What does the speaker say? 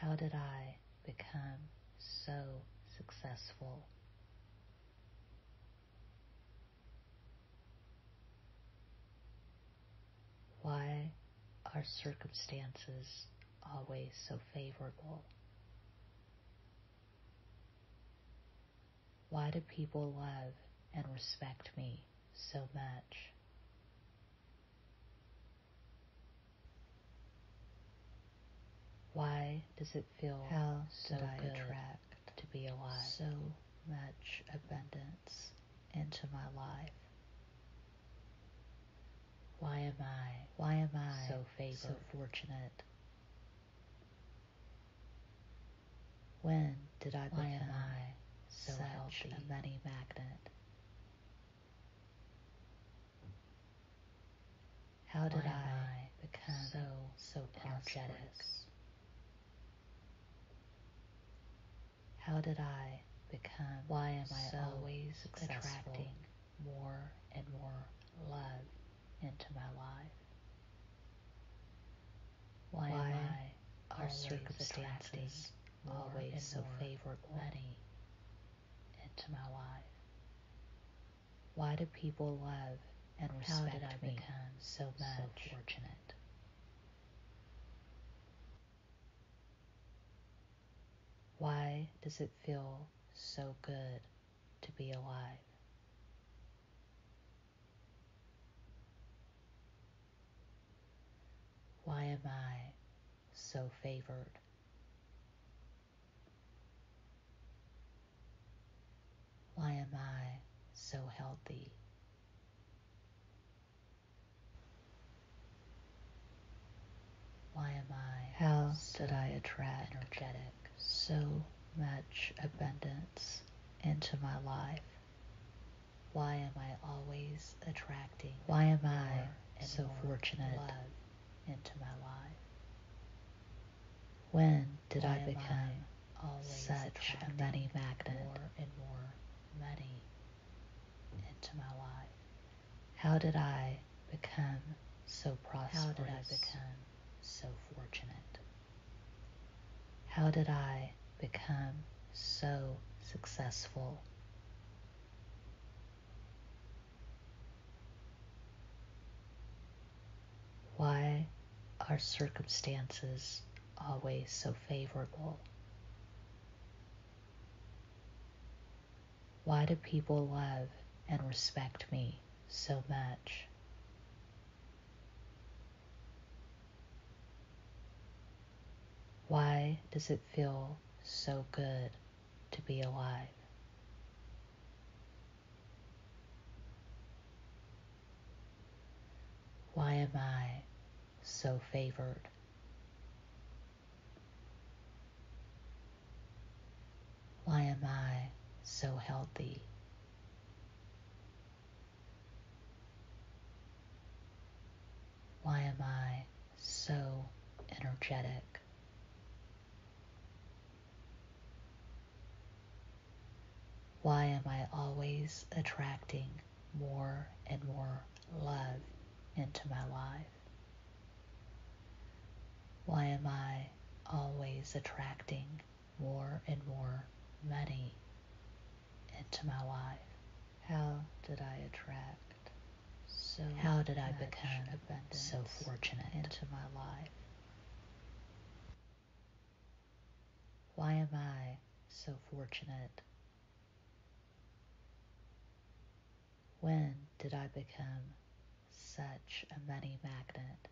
How did I become so successful? Why are circumstances always so favorable? Why do people love and respect me so much? Why does it feel How so did I good attract to be alive? so much abundance into my life? Why am I Why am I so favored? so fortunate? When did I Why become am I so such healthy? a money magnet? How did I I become so so energetic? prosperous? How did I become Why am I so always successful? attracting more and more love into my life? Why, Why am I are circumstances always so favorable? money into my life? Why do people love and respect How did I me become so so much? fortunate? Why does it feel so good to be alive? Why am I so favored? Why am I so healthy? Why am I How did I attract energetic? so much abundance into my life? Why am I always attracting Why am I so fortunate? love into my life? When did Why I become always such a money magnet? more and more money into my life? How did I become so prosperous? How did I become so fortunate? How did I become so successful? Why are circumstances always so favorable? Why do people love and respect me so much? Why does it feel so good to be alive? Why am I so favored? Why am I so healthy? Why am I so energetic? Why am I always attracting more and more love into my life? Why am I always attracting more and more money into my life? How did I attract so How did I become abundance so fortunate? into my life? Why am I so fortunate? When did I become such a money magnet?